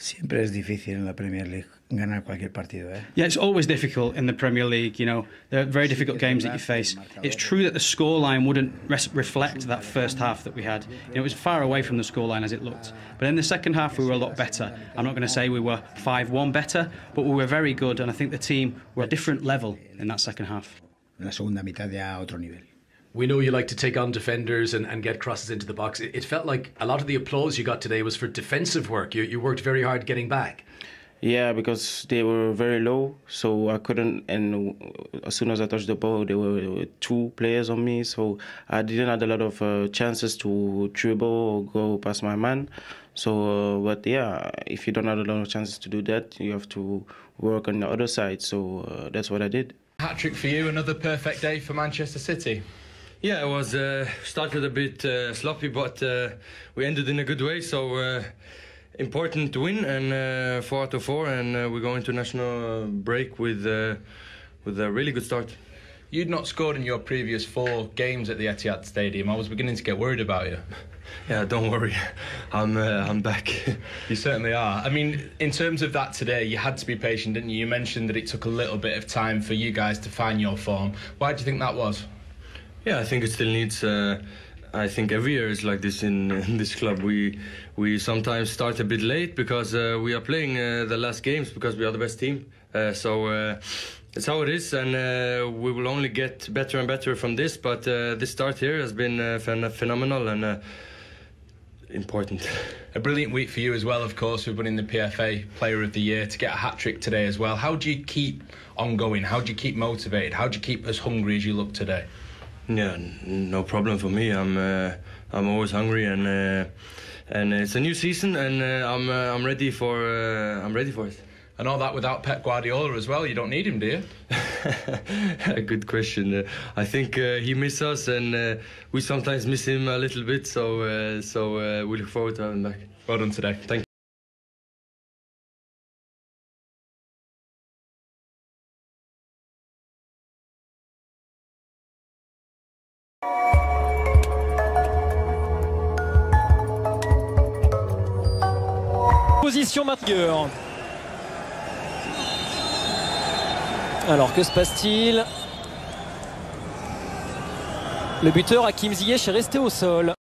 Siempre es difícil en la Premier League ganar cualquier partido. Eh? Yeah, it's always difficult in the Premier League. You know, there are very difficult games that you face. It's true that the scoreline wouldn't res- reflect that first half that we had. You know, it was far away from the scoreline as it looked. But in the second half, we were a lot better. I'm not going to say we were 5 1 better, but we were very good. And I think the team were a different level in that second half. En la segunda mitad ya otro nivel. We know you like to take on defenders and, and get crosses into the box. It, it felt like a lot of the applause you got today was for defensive work. You, you worked very hard getting back. Yeah, because they were very low, so I couldn't. And as soon as I touched the ball, there were two players on me, so I didn't have a lot of uh, chances to dribble or go past my man. So, uh, but yeah, if you don't have a lot of chances to do that, you have to work on the other side. So uh, that's what I did. Hat trick for you, another perfect day for Manchester City. Yeah, it was uh, started a bit uh, sloppy, but uh, we ended in a good way. So uh, important to win and uh, four out of four, and uh, we go into national break with with a really good start. You'd not scored in your previous four games at the Etihad Stadium. I was beginning to get worried about you. Yeah, don't worry, I'm I'm back. you certainly are. I mean, in terms of that today, you had to be patient, didn't you? You mentioned that it took a little bit of time for you guys to find your form. Why do you think that was? Yeah, I think it still needs. Uh, I think every year is like this in, in, this club. We we sometimes start a bit late because uh, we are playing uh, the last games because we are the best team. Uh, so uh, it's how it is, and uh, we will only get better and better from this. But this start here has been phen phenomenal and important. A brilliant week for you as well, of course, with winning the PFA Player of the Year to get a hat trick today as well. How do you keep on going? How do you keep motivated? How do you keep as hungry as you look today? Yeah, no problem for me. I'm uh, I'm always hungry and uh, and it's a new season and uh, I'm uh, I'm ready for uh, I'm ready for it. And all that without Pep Guardiola as well. You don't need him, do you? a good question. Uh, I think he misses us and we sometimes miss him a little bit. So so we look forward to having him back. Well done today. Thank Position maintenant. Alors que se passe-t-il? Le buteur Hakim Ziyech est resté au sol.